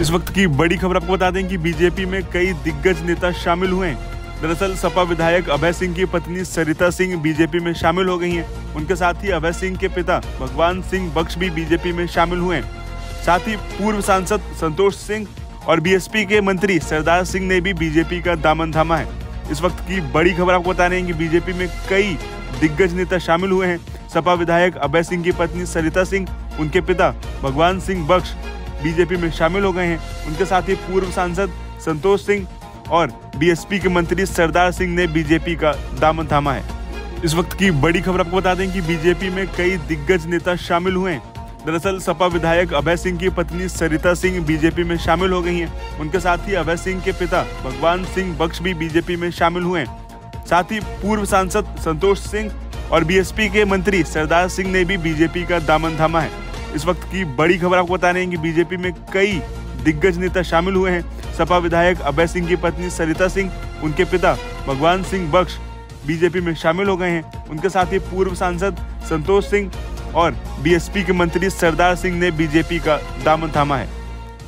इस वक्त की बड़ी खबर आपको बता दें कि बीजेपी में कई दिग्गज नेता शामिल हुए दरअसल सपा विधायक अभय सिंह की पत्नी सरिता सिंह बीजेपी में शामिल हो गई हैं। उनके साथ ही अभय सिंह के पिता भगवान सिंह बख्श भी बीजेपी में शामिल हुए साथ ही पूर्व सांसद संतोष सिंह और बीएसपी के मंत्री सरदार सिंह ने भी बीजेपी का दामन थामा है। इस वक्त की बड़ी खबर आपको बता रहे हैं कि बीजेपी में कई दिग्गज नेता शामिल हुए हैं। सपा विधायक अभय सिंह की पत्नी सरिता सिंह, उनके पिता भगवान सिंह बख्श बीजेपी में शामिल हो गए हैं। उनके साथ ही पूर्व सांसद संतोष सिंह और बीएसपी के मंत्री सरदार सिंह ने बीजेपी का दामन थामा है। इस वक्त की बड़ी खबर आपको बता दें कि बीजेपी में कई दिग्गज नेता शामिल हुए हैं। दरअसल सपा विधायक अभय सिंह की पत्नी सरिता सिंह बीजेपी में शामिल हो गई हैं। उनके साथ ही अभय सिंह के पिता भगवान सिंह बख्श भी बीजेपी में शामिल हुए हैं। साथ ही पूर्व सांसद संतोष सिंह और बीएसपी के मंत्री सरदार सिंह ने भी बीजेपी का दामन थामा है। इस वक्त की बड़ी खबर आपको बता रहे हैं कि बीजेपी में कई दिग्गज नेता शामिल हुए हैं। सपा विधायक अभय सिंह की पत्नी सरिता सिंह, उनके पिता भगवान सिंह बख्श बीजेपी में शामिल हो गए हैं। उनके साथ ही पूर्व सांसद संतोष सिंह और बीएसपी के मंत्री सरदार सिंह ने बीजेपी का दामन थामा है।